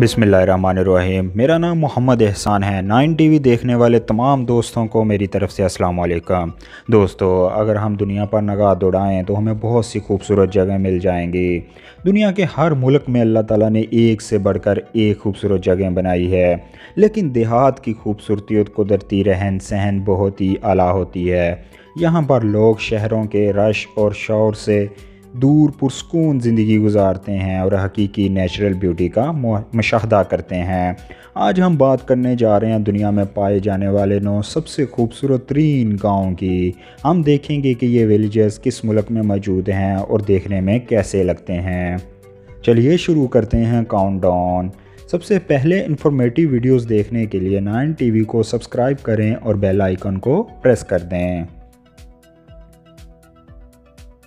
बिसमीम मेरा नाम मोहम्मद एहसान है। नाइन टीवी देखने वाले तमाम दोस्तों को मेरी तरफ़ से अस्सलाम वालेकुम। दोस्तों, अगर हम दुनिया पर नगाह दौड़ाएँ तो हमें बहुत सी खूबसूरत जगह मिल जाएँगी। दुनिया के हर मुल्क में अल्लाह ताला ने एक से बढ़कर एक खूबसूरत जगह बनाई है। लेकिन देहात की खूबसूरती और कुदरती रहन सहन बहुत ही आला होती है। यहाँ पर लोग शहरों के रश और शोर से दूर पुरस्कून ज़िंदगी गुजारते हैं और हकीकी नेचुरल ब्यूटी का मुशाहदा करते हैं। आज हम बात करने जा रहे हैं दुनिया में पाए जाने वाले नौ सबसे खूबसूरत तरीन गाँव की। हम देखेंगे कि ये विलेजेस किस मुल्क में मौजूद हैं और देखने में कैसे लगते हैं। चलिए शुरू करते हैं काउंटडाउन सबसे पहले इन्फॉर्मेटिव वीडियोस देखने के लिए नाइन टीवी को सब्सक्राइब करें और बेल आइकन को प्रेस कर दें।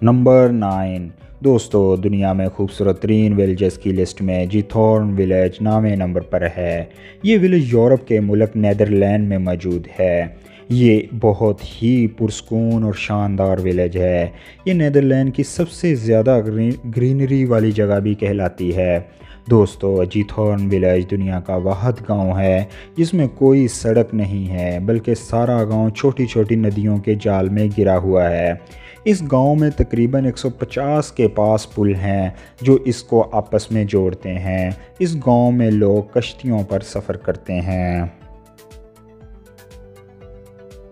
नंबर नाइन दोस्तों, दुनिया में खूबसूरत तरीन विलेजेस की लिस्ट में जिथोर्न विलेज नामे नंबर पर है। ये विलेज यूरोप के मुल्क नैदरलैंड में मौजूद है। ये बहुत ही पुरस्कून और शानदार विलेज है। ये नैदरलैंड की सबसे ज़्यादा ग्रीनरी वाली जगह भी कहलाती है। दोस्तों अजीथॉर्न विलेज दुनिया का वाहद गाँव है, जिसमें कोई सड़क नहीं है, बल्कि सारा गाँव छोटी छोटी नदियों के जाल में गिरा हुआ है। इस गाँव में तकरीबन 150 के पास पुल हैं, जो इसको आपस में जोड़ते हैं। इस गाँव में लोग कश्तियों पर सफ़र करते हैं।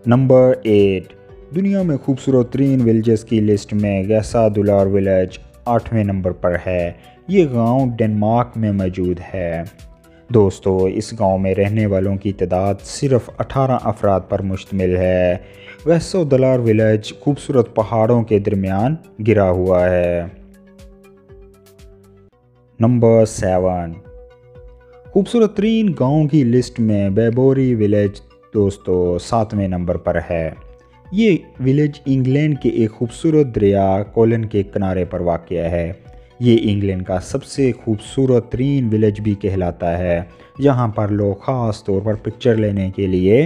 Number eight. दुनिया में खूबसूरत तरीन विलेजेस की लिस्ट में गैसा दुलार विलेज आठवें नंबर पर है। ये गाँव डेनमार्क में मौजूद है। दोस्तों, इस गाँव में रहने वालों की तादाद सिर्फ़ 18 अफराद पर मुश्तमिल है। वैसो दलार विलेज खूबसूरत पहाड़ों के दरमियान गिरा हुआ है। Number seven. खूबसूरत तरीन गाँव की लिस्ट में बेबोरी विलेज, दोस्तों, सातवें नंबर पर है। ये विलेज इंग्लैंड के एक खूबसूरत दरिया कोलन के किनारे पर वाक़ है। ये इंग्लैंड का सबसे खूबसूरत तरीन विलेज भी कहलाता है यहाँ पर लोग ख़ास तौर पर पिक्चर लेने के लिए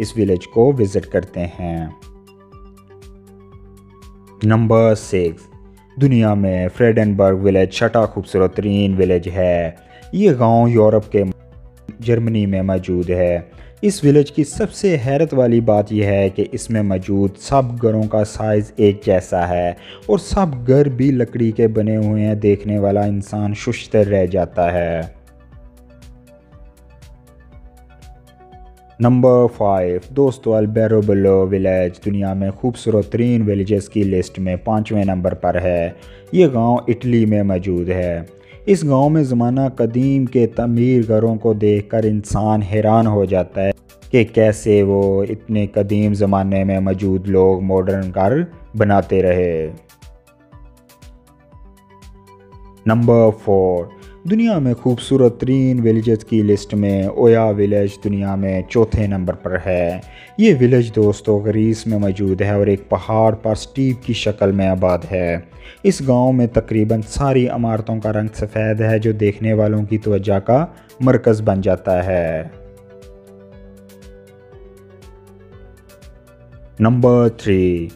इस विलेज को विज़िट करते हैं। Number six. दुनिया में फ्रेडनबर्ग विलेज छठा खूबसूरत तरीन विलेज है। ये गाँव यूरोप के जर्मनी में मौजूद है। इस विलेज की सबसे हैरत वाली बात यह है कि इसमें मौजूद सब घरों का साइज़ एक जैसा है और सब घर भी लकड़ी के बने हुए हैं, देखने वाला इंसान शुश्तर रह जाता है। नंबर फाइव दोस्तों अल्बेरोबलो विलेज दुनिया में खूबसूरत तरीन विलेजेस की लिस्ट में पाँचवें नंबर पर है। ये गाँव इटली में मौजूद है। इस गाँव में ज़माना कदीम के तमीर घरों को देखकर इंसान हैरान हो जाता है कि कैसे वो इतने कदीम ज़माने में मौजूद लोग मॉडर्न घर बनाते रहे। नंबर फोर दुनिया में खूबसूरत तरीन विलेजेस की लिस्ट में ओया विलेज दुनिया में चौथे नंबर पर है। ये विलेज दोस्तों ग्रीस में मौजूद है और एक पहाड़ पर स्टीप की शक्ल में आबाद है। इस गाँव में तकरीबन सारी इमारतों का रंग सफ़ेद है, जो देखने वालों की तवज्जा का मरकज़ बन जाता है। नंबर थ्री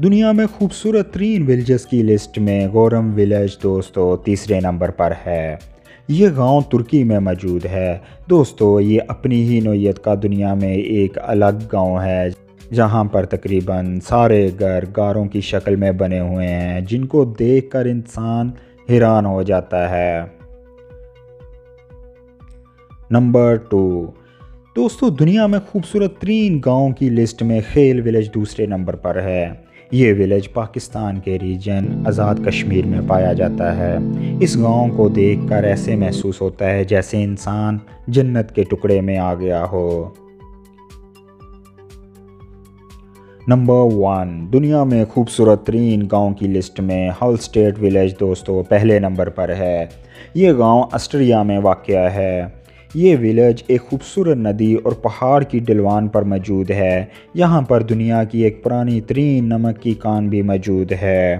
दुनिया में खूबसूरत तरीन विलेजेस की लिस्ट में गौरम विलेज दोस्तों तीसरे नंबर पर है। ये गाँव तुर्की में मौजूद है। दोस्तों, ये अपनी ही नोयत का दुनिया में एक अलग गाँव है, जहाँ पर तकरीबन सारे घर गारों की शक्ल में बने हुए हैं, जिनको देखकर इंसान हैरान हो जाता है। Number two. दोस्तों, दुनिया में खूबसूरत तीन गाँव की लिस्ट में खेल विलेज दूसरे नंबर पर है। ये विलेज पाकिस्तान के रीजन आज़ाद कश्मीर में पाया जाता है। इस गाँव को देखकर ऐसे महसूस होता है जैसे इंसान जन्नत के टुकड़े में आ गया हो। नंबर वन दुनिया में खूबसूरत तरीन गाँव की लिस्ट में हॉल स्टेट विलेज दोस्तों पहले नंबर पर है। ये गाँव ऑस्ट्रिया में वाक़ है। ये विलेज एक खूबसूरत नदी और पहाड़ की डलवान पर मौजूद है। यहाँ पर दुनिया की एक पुरानी तरीन नमक की कान भी मौजूद है।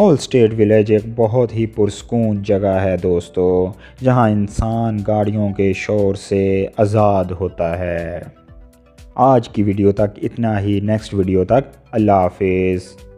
होल स्टेट विलेज एक बहुत ही पुरस्कून जगह है दोस्तों, जहाँ इंसान गाड़ियों के शोर से आज़ाद होता है। आज की वीडियो तक इतना ही, नेक्स्ट वीडियो तक अल्लाह हाफिज़।